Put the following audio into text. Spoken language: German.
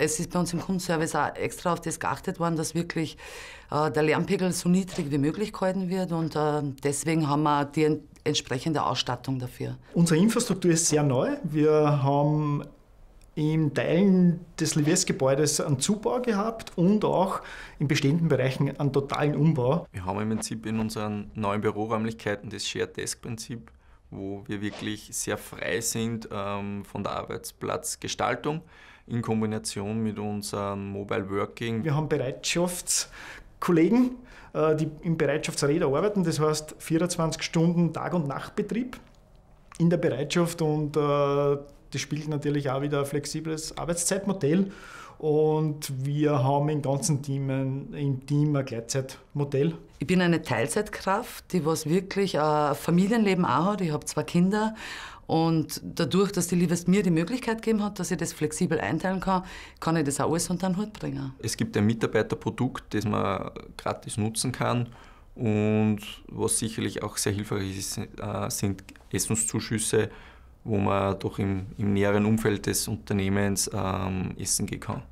Es ist bei uns im Kundenservice auch extra auf das geachtet worden, dass wirklich äh, der Lärmpegel so niedrig wie möglich gehalten wird und äh, deswegen haben wir die entsprechende Ausstattung dafür. Unsere Infrastruktur ist sehr neu. Wir haben in Teilen des Liviers-Gebäudes einen Zubau gehabt und auch in bestehenden Bereichen einen totalen Umbau. Wir haben im Prinzip in unseren neuen Büroräumlichkeiten das Shared Desk-Prinzip, wo wir wirklich sehr frei sind ähm, von der Arbeitsplatzgestaltung in Kombination mit unserem Mobile Working. Wir haben Bereitschaftskollegen, äh, die im Bereitschaftsräder arbeiten, das heißt 24 Stunden Tag- und Nachtbetrieb in der Bereitschaft und äh, das spielt natürlich auch wieder ein flexibles Arbeitszeitmodell. Und wir haben im ganzen Team ein, im Team ein Gleitzeitmodell. Ich bin eine Teilzeitkraft, die was wirklich ein Familienleben auch hat. Ich habe zwei Kinder und dadurch, dass die Liebest mir die Möglichkeit gegeben hat, dass ich das flexibel einteilen kann, kann ich das auch alles unter den Hut bringen. Es gibt ein Mitarbeiterprodukt, das man gratis nutzen kann. Und was sicherlich auch sehr hilfreich ist, äh, sind Essenszuschüsse wo man doch im, im näheren Umfeld des Unternehmens ähm, essen gehen kann.